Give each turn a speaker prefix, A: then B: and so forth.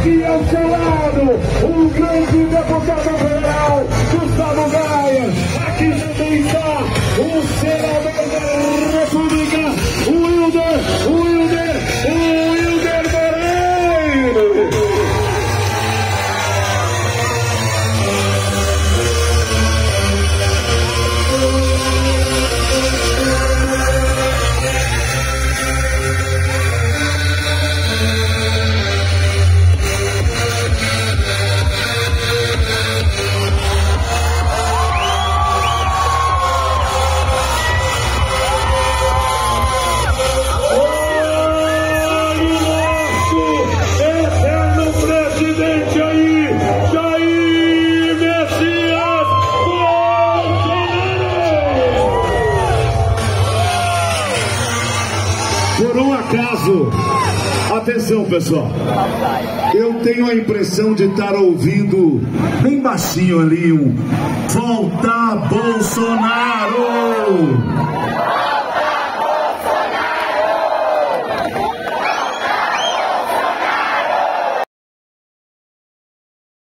A: aqui ao seu lado, o grande deputado federal, Gustavo Gaia. Aqui também está o senador por um acaso. Atenção, pessoal. Eu tenho a impressão de estar ouvindo bem baixinho ali um Volta Bolsonaro!